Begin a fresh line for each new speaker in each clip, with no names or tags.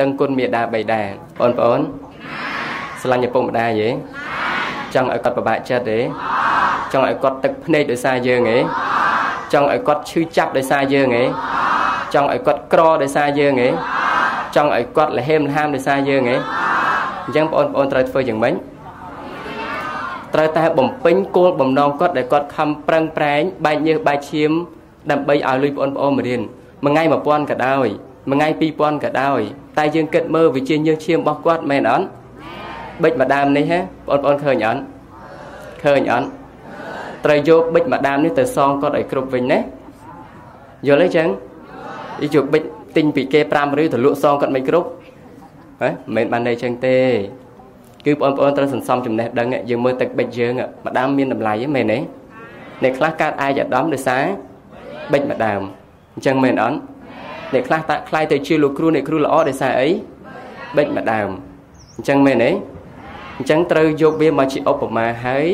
ដឹងគុណមេដាបៃតាបងប្អូនស្រឡាញ់ឪពុកម្ដាយទេចង់ឲ្យគាត់ពិបាកចិត្តទេចង់ឲ្យគាត់ទឹកភ្នែកដោយសារយើងទេចង់ឲ្យគាត់ឈឺចាប់ដោយសារយើងទេចង់ឲ្យគាត់ក្រដោយសារយើងទេចង់ឲ្យគាត់លហេមលហាមដោយសារយើងទេអញ្ចឹងបងប្អូនត្រូវធ្វើយ៉ាងម៉េចត្រូវតែបំពេញគោលបំណងគាត់ដែលគាត់ខំប្រឹងប្រែងបែកញើសបែកឈាមដើម្បីឲ្យលុយបងប្អូនមករៀនមួយថ្ងៃ1000ក៏ដោយមួយថ្ងៃ2000ក៏ដោយ តែយើងគិតមើលវិជាញើសឈាមរបស់គាត់មែនអត់បិចម្ដាមនេះហ៎បងប្អូនឃើញអត់ឃើញអត់ត្រូវយកបិចម្ដាមនេះទៅសងគាត់ឲ្យគ្រប់វិញណាយល់ទេចឹងយយកបិចទិញពីគេ5រៀលទៅលក់សងគាត់មិនគ្រប់ហ៎មិនមែនបានន័យចឹងទេគឺបងប្អូនត្រូវសន្សំចំណេះដឹងយើងមើលទឹកបិចយើងម្ដាមមានតម្លៃហ្នឹងមែនទេអ្នកខ្លះកើតអាយអាដាមដោយសារបិចម្ដាមអញ្ចឹងមែនអត់ អ្នកខ្លះតាខ្លាយទៅជាលោកគ្រូអ្នកគ្រូល្អដោយសារអីបិចម្ដាមអញ្ចឹងមែនទេអញ្ចឹងត្រូវយកវាមកជាឧបមាហើយ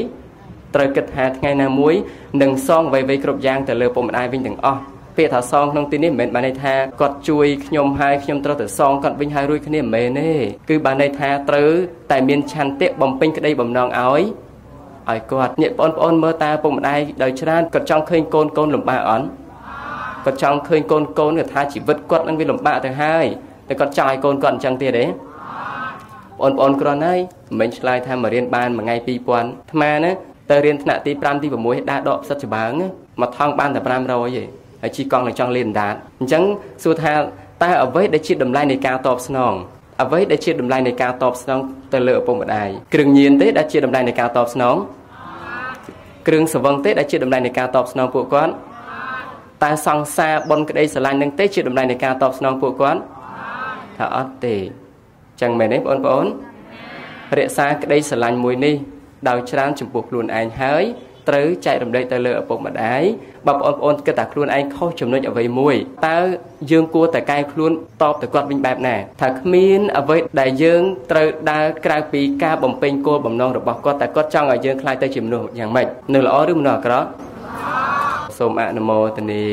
ត្រូវគិតថាថ្ងៃណាមួយនឹងសងអ្វីៗគ្រប់យ៉ាងទៅលើពុកម្ដាយវិញទាំងអស់ពាក្យថាសងក្នុងទីនេះមិនមែនបានន័យថាគាត់ជួយខ្ញុំហើយខ្ញុំត្រូវទៅសងគាត់វិញហើយរួចគ្នាមិនមែនទេគឺបានន័យថាត្រូវតែមានឆន្ទៈបំពេញក្តីបំណងឲ្យឲ្យគាត់ញាតិបងប្អូនមើលតាពុកម្ដាយដោយច្រើនគាត់ចង់ឃើញកូនកូនលំបាកអត់ គាត់ចង់ឃើញកូនកូនគាត់ថាជីវិតគាត់នឹងវាលំបាកទៅហើយតែគាត់ចង់ឲ្យកូនគាត់អញ្ចឹងទៀតទេបងប្អូនគ្រាន់ហើយមិនមែនឆ្លើយថាមករៀនបានមួយថ្ងៃ2000អាត្មាណាទៅរៀនថ្នាក់ទី5ទី6ដាក់ដកផ្សិតច្បាងមកថងបានតែ500ទេហើយជីកង់នឹងចង់លេនដាតអញ្ចឹងសួរថាតើអ្វីដែលជាតម្លៃនៃការតបស្នងអ្វីដែលជាតម្លៃនៃការតបស្នងទៅលើឪពុកម្ដាយគ្រឿងញៀនទេដែលជាតម្លៃនៃការតបស្នងគ្រឿងសវឹងទេដែលជាតម្លៃនៃការតបស្នងពួកគាត់ តើសង្សារបុណ្យក្តីស្រឡាញ់នឹងទេជាតម្លៃនៃការតបស្នងពួកគាត់ថាអត់ទេចឹងមែនទេបងប្អូនរក្សាក្តីស្រឡាញ់មួយនេះដោយច្រើនចំពោះខ្លួនឯងហើយត្រូវចែករំលែកទៅលើឪពុកម្ដាយបើបងប្អូនគិតថាខ្លួនឯងខុសចំណុចអ្វីមួយតើយើងគួរតែកែខ្លួនតបទៅគាត់វិញបែបណាថាគ្មានអ្វីដែលយើងត្រូវដើរក្រៅពីការបំពេញគោលបំណងរបស់គាត់តែគាត់ចង់ឲ្យយើងខ្លាចទៅជាមនុស្សយ៉ាងម៉េចនៅល្អឬមនុស្សអាក្រក់ សូមអនុមោទនា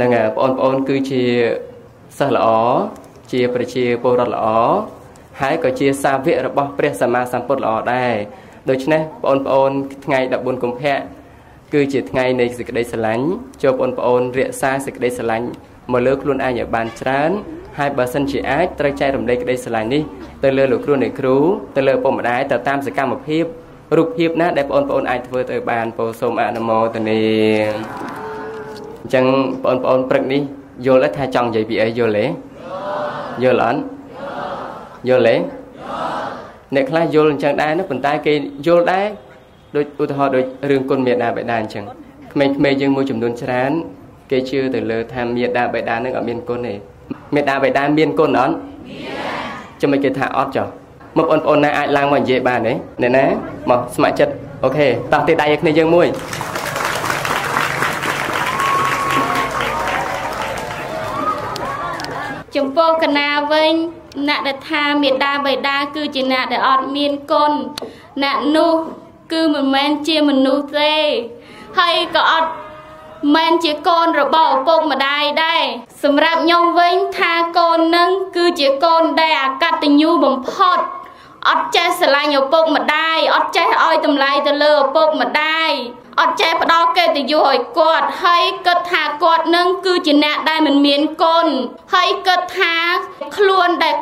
នឹងបងប្អូនគឺជាសិស្សល្អជាប្រជាពលរដ្ឋល្អហើយក៏ជាសាវករបស់ព្រះសម្មាសម្ពុទ្ធល្អដែរដូច្នេះបងប្អូនថ្ងៃ14កុម្ភៈគឺជាថ្ងៃនៃសេចក្តីស្រឡាញ់ចូលបងប្អូនរក្សាសេចក្តីស្រឡាញ់មកលើខ្លួនឯងឲ្យបានច្រើនហើយបើសិនជាអាចត្រូវចែករំលែកក្តីស្រឡាញ់នេះទៅលើលោកគ្រូអ្នកគ្រូទៅលើពុកម្ដាយទៅតាមសកម្មភាព រូបភាពណាដែលបងប្អូនអាចធ្វើទៅបានពោសូមអនុមោទនាអញ្ចឹងបងប្អូនព្រឹកនេះយល់ថាចង់និយាយពីអីយល់ទេយល់អត់យល់ទេអ្នកខ្លះយល់អញ្ចឹងដែរណាប៉ុន្តែគេយល់ដែរដូចឧទាហរណ៍ដូចរឿងគុណមេដាបេដាអញ្ចឹងក្មេងៗយើងមួយចំនួនច្រើនគេជឿទៅលើថាមេដាបេដានឹងអត់មានគុណទេមេដាបេដាមានគុណអត់មានចាំមិនគេថាអត់ចុះ មកបងប្អូនណាអាចឡើងមកនិយាយបានទេអ្នកណាមកស្ម័គ្រចិត្តអូខេតោះទេដៃឲ្យគ្នាយើងមួយ
ចំពោះកណាវិញអ្នកដែលថាមេដាបេដាគឺជាអ្នកដែលអត់មានគុណអ្នកនោះគឺមិនមែនជាមនុស្សទេហើយក៏អត់មែនជាកូនរបស់ឪពុកម្ដាយដែរសម្រាប់ខ្ញុំវិញថាកូននឹងគឺជាកូនដែលអកតញ្ញូបំផុត អត់ចេះស្រឡាញ់ឪពុកម្ដាយអត់ចេះឲ្យតម្លៃទៅលើឪពុកម្ដាយអត់ចេះផ្ដល់កិត្តិយសឲ្យគាត់ហើយគិតថាគាត់នឹងគឺជាអ្នកដែលមិនមានគុណហើយគិតថាខ្លួនដែល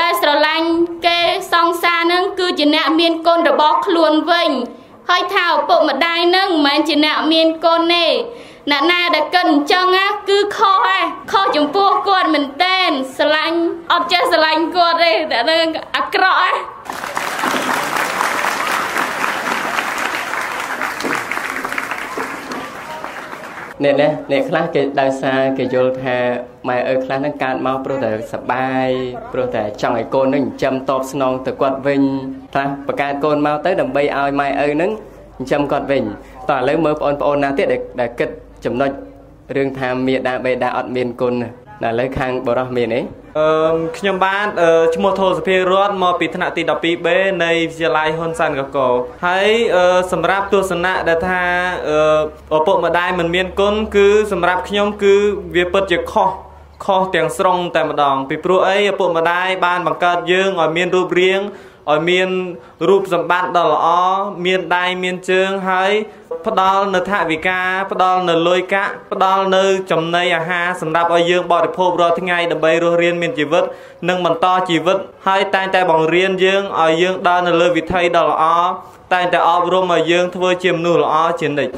ដែលស្រឡាញ់គេសង្សារនឹងគឺជាអ្នកមានគុណរបស់ខ្លួនវិញហើយថាឪពុកម្ដាយនឹងមិនមែនជាអ្នកមានគុណទេ អ្នកណាដែលកិនអញ្ចឹងណាគឺខុសហ่ะខុសចំពោះគាត់មែនតែនស្រឡាញ់អត់ចេះស្រឡាញ់គាត់ទេតែនឹងអាក្រក់ហ่ะ
អ្នកនេះអ្នកខ្លះគេដោយសារគេយល់ថាម៉ែឪខ្លះហ្នឹងកើតមកព្រោះតែសបាយព្រោះតែចង់ឲ្យកូនហ្នឹងចិញ្ចឹមតបស្នងទៅគាត់វិញខ្លះបង្កើតកូនមកទៅដើម្បីឲ្យម៉ែឪហ្នឹងចិញ្ចឹមគាត់វិញតោះឥឡូវមើលបងប្អូនណាទៀតដែលគិត ចំណុចរឿងថាមេដាបេដាអត់មានគុណណាឥឡូវខាងបរោះមានទេ
អឺខ្ញុំបានឈ្មោះធោសភារតមកពីថ្នាក់ទី 12B នៃវិទ្យាល័យហ៊ុនសែនកកហើយសម្រាប់ទស្សនៈដែលថាឪពុកម្ដាយមិនមានគុណគឺសម្រាប់ខ្ញុំគឺវាពិតជាខុស ខុសទាំងស្រុងតែម្ដង ពីព្រោះអីឪពុកម្ដាយបានបង្កើតយើងឲ្យមានរូបរាងឲ្យមានរូបសម្បត្តិដ៏ល្អមានដៃមានជើងហើយផ្ដល់នៅថវិកាផ្ដល់នៅលុយកាក់ផ្ដល់នៅចំណីអាហារសម្រាប់ឲ្យយើងបរិភោគរាល់ថ្ងៃដើម្បីរស់រានមានជីវិត និងបន្តជីវិត ហើយតែងតែបង្រៀនយើងឲ្យយើងដើរនៅលើវិថីដ៏ល្អតែងតែអប់រំឲ្យយើងធ្វើជាមនុស្សល្អជានិច្ច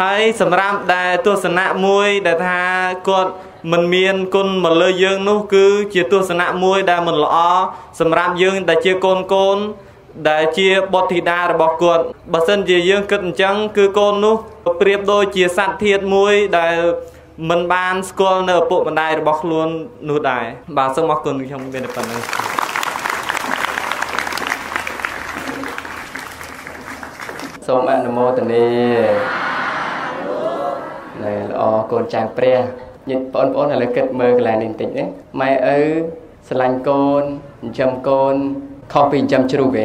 ហើយសម្រាប់ដែលទស្សនៈមួយដែលថាគាត់មិនមានគុណមកលើយើងនោះ គឺជាទស្សនៈមួយដែលមិនល្អសម្រាប់យើងដែលជាកូនកូនដែលជាបុត្រធីតារបស់គាត់បើសិនជាយើងគិតអញ្ចឹងគឺកូននោះប្រៀបដូចជាសត្វធាតមួយដែលមិនបានស្គាល់នៅឪពុកម្ដាយរបស់ខ្លួននោះដែរបាទសូមអរគុណខ្ញុំមានតែប៉ុណ្្នឹង
សូមអនុមោទនាណែ ល្អកូនចៅព្រះញាតិបងប្អូនឥឡូវគិតមើលកន្លែងនេះបន្តិចណាម៉ែឪស្រឡាញ់កូនចិញ្ចឹមកូនខុសពីចិញ្ចឹមជ្រូកទេ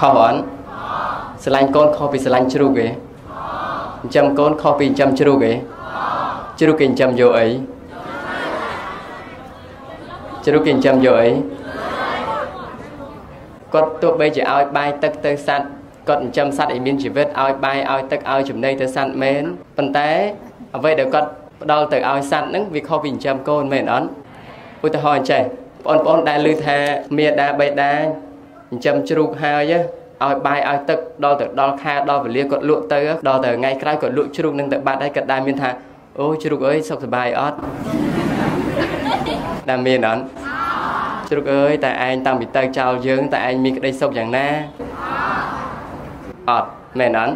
ខុសអត់ស្រឡាញ់កូនខុសពីស្រឡាញ់ជ្រូកទេចិញ្ចឹមកូនខុសពីចិញ្ចឹមជ្រូកទេជ្រូកគេចិញ្ចឹមយកអីជ្រូកគេចិញ្ចឹមយកអីគាត់ទោះបីជាឲ្យបាយទឹកទៅសัตว์ គាត់ចិញ្ចឹមសត្វឲ្យមានជីវិតឲ្យបាយឲ្យទឹកឲ្យចំណីទៅសត្វមែនប៉ុន្តែអ្វីដែលគាត់ផ្ដល់ទៅឲ្យសត្វហ្នឹងវាខុសពីចិញ្ចឹមកូនមែនអត់ឧទាហរណ៍អញ្ចេះបងប្អូនដែលឮថាមេដាបេដាចិញ្ចឹមជ្រូកហើយឲ្យបាយឲ្យទឹកដល់ទៅដល់ខែដល់វេលាគាត់លក់ទៅដល់ទៅថ្ងៃក្រោយគាត់លក់ជ្រូកនឹងទៅបាត់ហើយគាត់ដែរមានថាអូជ្រូកអើយសុខសប្បាយអត់ដែលមានអត់ជ្រូកអើយតែឯងតាំងពីទៅចោលយើងតែឯងមានក្តីសុខយ៉ាងណា អត់មែនអត់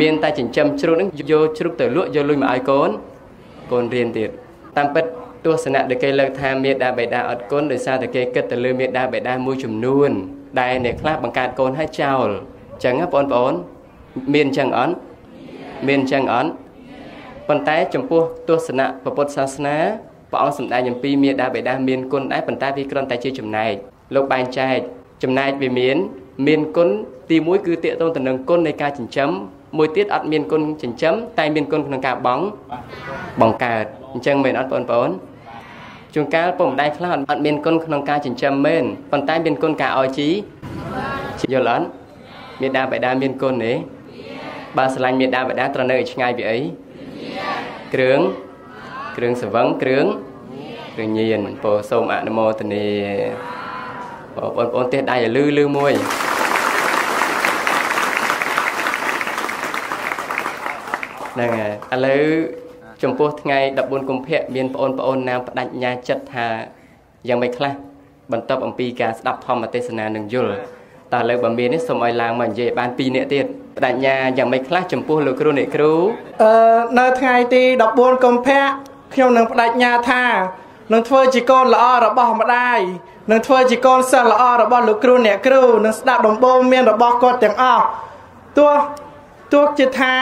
មានតែចិញ្ចឹមជ្រូកនឹងយកជ្រូកទៅលក់យកលុយមកឲ្យកូនកូនរៀនទៀតតាមពិតទស្សនៈដែលគេលើកថាមេដាបេដាអត់គុណដោយសារតែគេគិតទៅលើមេដាបេដាមួយចំនួន ដែលអ្នកខ្លះបង្កើតកូនឲ្យចោលអញ្ចឹងបងប្អូនមានអញ្ចឹងអត់មានអញ្ចឹងអត់ប៉ុន្តែចំពោះទស្សនៈពុទ្ធសាសនាព្រះអង្គសម្ដែងអំពីមេដាបេដាមានគុណដែរប៉ុន្តែវាគ្រាន់តែជាចំណែកលោកបែងចែកចំណែកវាមាន មានគុណទី1គឺតេតងទៅនឹងគុណនៃការចិញ្ចឹមមួយទៀតអត់មានគុណចិញ្ចឹមតែមានគុណក្នុងការបង់បង្កើតអញ្ចឹងមែនអត់បងប្អូនជួនកាលពុកម្ដាយខ្លះអត់មានគុណក្នុងការចិញ្ចឹមមែនប៉ុន្តែមានគុណការឲ្យជីយល់អត់មេដាបេដាមានគុណទេបើស្រឡាញ់មេដាបេដាត្រូវនៅឲ្យឆ្ងាយពីអីគ្រឿងគ្រឿងសវឹងគ្រឿងគ្រឿងញៀនពោសូមអនុមោទនាបងប្អូនទេសដៃឲ្យលឺលឺមួយ ហ្នឹងហើយឥឡូវចំពោះថ្ងៃ14កុម្ភៈមានបងប្អូនណាបដិញ្ញាចិត្តថាយ៉ាងម៉េចខ្លះបន្ទាប់អំពីការស្ដាប់ធម្មទេសនានឹងយល់តើលើបើមាននេះសូមឲ្យឡើងមកនិយាយបាន2នាក់ទៀតបដិញ្ញាយ៉ាងម៉េចខ្លះចំពោះលោកគ្រូអ្នកគ្រូ
អឺនៅថ្ងៃទី14កុម្ភៈខ្ញុំនឹងបដិញ្ញាថានឹងធ្វើជាកូនល្អរបស់ម្ដាយនឹងធ្វើជាកូនសិស្សល្អរបស់លោកគ្រូអ្នកគ្រូនឹងស្ដាប់ដំបូងមានរបស់គាត់ទាំងអស់ទោះទោះជាថា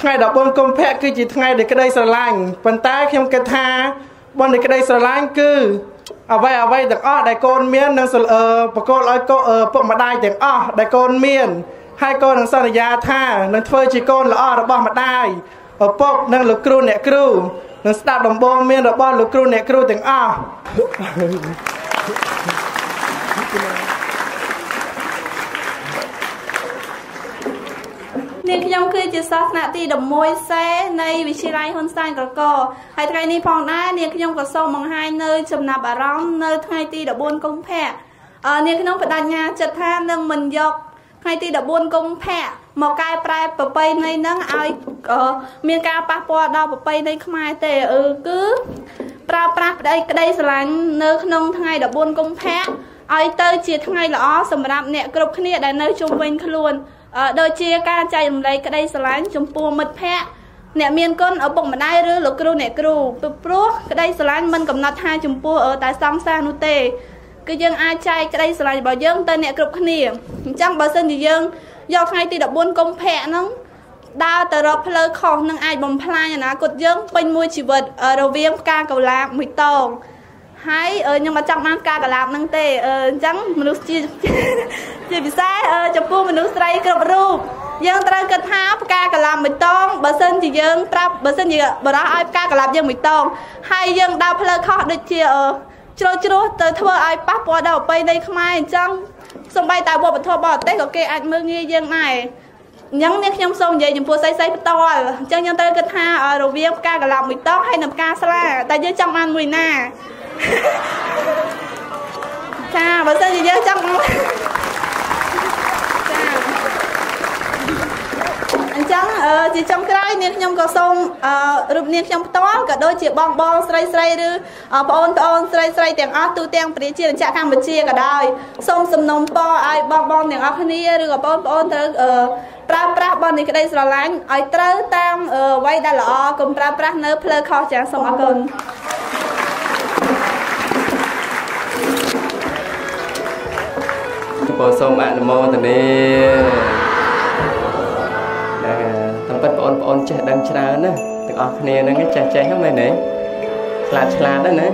ថ្ងៃ14កុម្ភៈគឺជាថ្ងៃនៃក្តីស្រឡាញ់ប៉ុន្តែខ្ញុំគិតថាបុណ្យនៃក្តីស្រឡាញ់គឺអ្វីអ្វីទាំងអស់ដែលកូនមាននឹងបកគោលឲ្យកូនពុកម្ដាយទាំងអស់ដែលកូនមានហើយកូននឹងសន្យាថានឹងធ្វើជាកូនល្អរបស់ម្ដាយឪពុកនិងលោកគ្រូអ្នកគ្រូនឹងស្ដាប់ដំបូងមានរបស់លោកគ្រូអ្នកគ្រូទាំងអស់
នាងខ្ញុំគឺជាសិស្សថ្នាក់ទី11សេនៃវិទ្យាល័យហ៊ុនសែនក្រកហើយថ្ងៃនេះផងដែរនាងខ្ញុំក៏សូមបង្ហាញនៅចំណាប់អារម្មណ៍នៅថ្ងៃទី14កុម្ភៈនាងខ្ញុំបដិញ្ញាចិត្តថានឹងមិនយកថ្ងៃទី14កុម្ភៈមកកែប្រែប្រពៃណីនឹងឲ្យមានការប៉ះពាល់ដល់ប្រពៃណីខ្មែរទេអឺគឺប្រើប្រាស់ប្តីក្តីស្រឡាញ់នៅក្នុងថ្ងៃ14កុម្ភៈឲ្យទៅជាថ្ងៃល្អសម្រាប់អ្នកគ្រប់គ្នាដែលនៅជុំវិញខ្លួន ដូចជាការចែករំលែកក្តីស្រឡាញ់ចំពោះមិត្តភ័ក្តិអ្នកមានគុណឪពុកម្ដាយឬលោកគ្រូអ្នកគ្រូពីព្រោះក្តីស្រឡាញ់មិនកំណត់ថាចំពោះតែសង្សារនោះទេគឺយើងអាចចែកក្តីស្រឡាញ់របស់យើងទៅអ្នកគ្រប់គ្នាអញ្ចឹងបើសិនជាយើងយកថ្ងៃទី14កុម្ភៈហ្នឹងដើរទៅរកផ្លូវខុសនឹងអាចបំផ្លាញអនាគតយើងពេញមួយជីវិតរវាងផ្កាកុលាបមួយតងហើយខ្ញុំអត់ចង់បានការកលាបហ្នឹងទេអញ្ចឹងមនុស្សជា ជាពិសេសចំពោះមនុស្សស្រីគ្រប់រូបយើងត្រូវគិតថាផ្កាកលាប់មួយតងបើសិនជាយើងប្រាប់បើសិនជាបរោះឲ្យផ្កាកលាប់យើងមួយតងហើយយើងដើរផ្លូវខុសដូចជាជ្រុលជ្រោះទៅធ្វើឲ្យប៉ះពាល់ដល់ប្រពៃណីខ្មែរអញ្ចឹងសំបីតែវប្បធម៌បរទេសក៏គេអាចមើលងាយយើងដែរអញ្ចឹងនេះខ្ញុំសូមនិយាយចំពោះសៃសៃផ្ទាល់អញ្ចឹងយើងត្រូវគិតថារវាងផ្កាកលាប់មួយតងហើយនិងផ្កាស្លាតែយើងចង់បានមួយណាចាបើសិនជាយើងចង់អញ្ចឹង ជាចុងក្រោយនាងខ្ញុំក៏សូមរូបនាងខ្ញុំផ្ទាល់ក៏ដូចជាបងបងស្រីស្រីឬបងអូនបងអូនស្រីស្រីទាំងអស់ទូទាំងប្រជាជាតិកម្ពុជាក៏ដោយសូមសំណូមពរឲ្យបងបងទាំងអស់គ្នាឬក៏បងប្អូនត្រូវប្រើប្រាស់បននៃក្តីស្រឡាញ់ឲ្យត្រូវតាមអ្វីដែលល្អកុំប្រើប្រាស់នៅផ្លូវខុសចាសូមអរគុណ
ពោសូមអនុមោទនា អូនចេះដឹងច្រើនណាទាំងអស់គ្នាហ្នឹងចេះចេះហ្នឹងមែនទេឆ្លាតឆ្លាតណាស់ណា